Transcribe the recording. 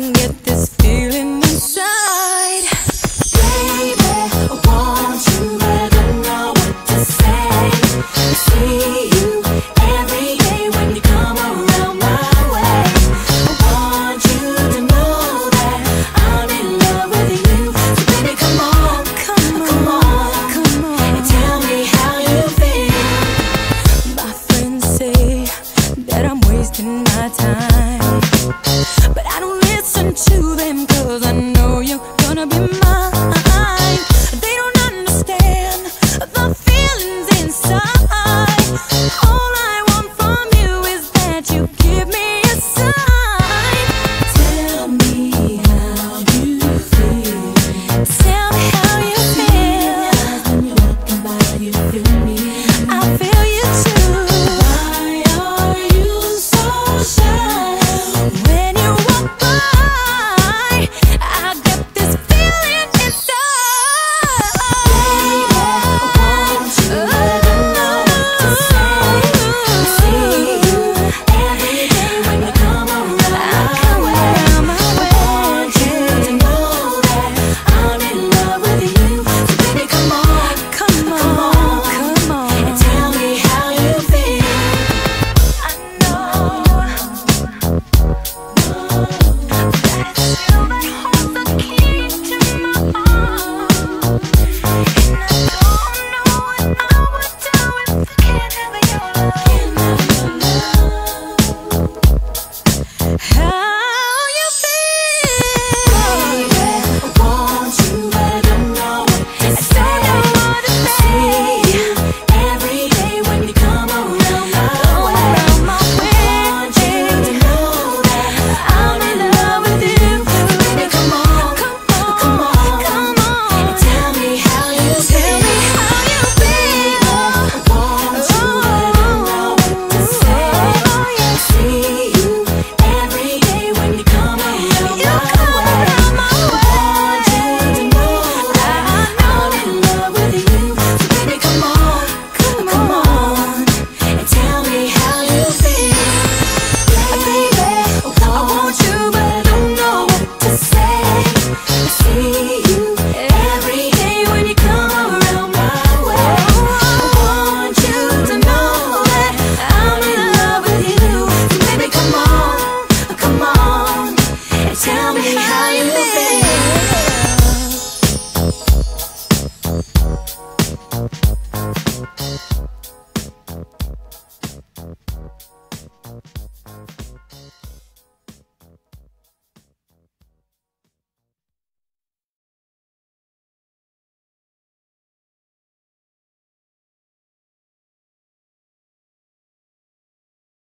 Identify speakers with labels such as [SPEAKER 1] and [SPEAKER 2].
[SPEAKER 1] can get this wanna be They don't understand the feelings inside. All I want from you is that you give me a sign. Tell me how you feel. Tell out, out, out.